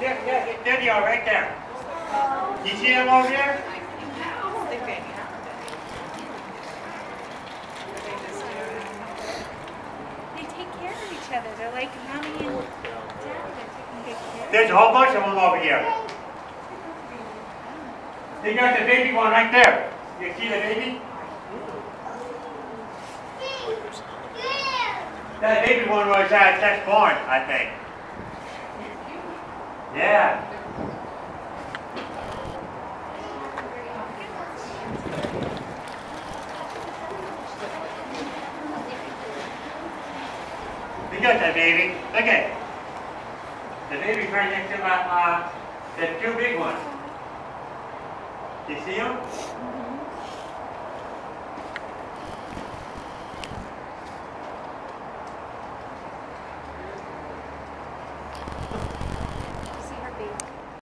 Yeah, yeah, there they are, right there. You see them over there? They take care of each other. They're like mommy and daddy. They're taking good care. There's a whole bunch of them over here. They got the baby one right there. You see the baby? That baby one was uh, just born, I think. Yeah. We got that baby. It. The baby's right next to my, uh, the two big ones. You see them?